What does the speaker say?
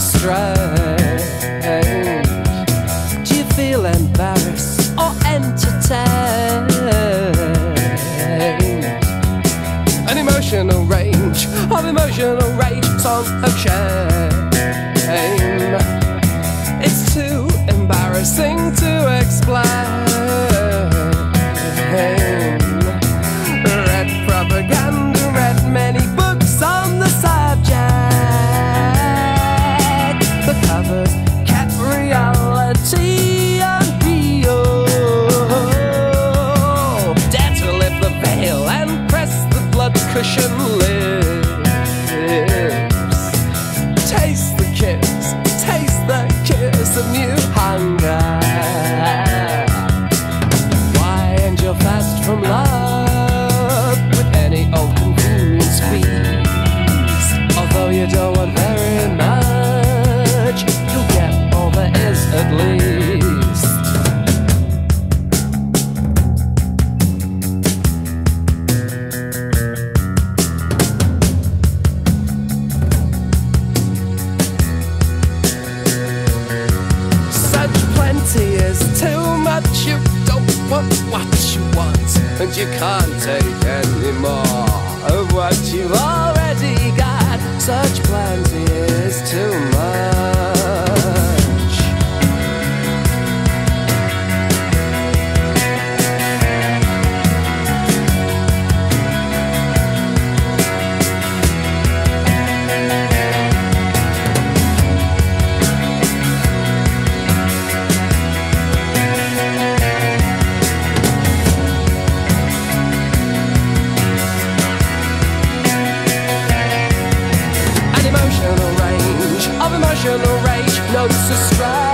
strange. Do you feel embarrassed or entertained? An emotional range of emotional rage, song of shame. And you can't take any more of what you've already got. Such plenty is too much. emotional rage, subscribe.